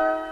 L&D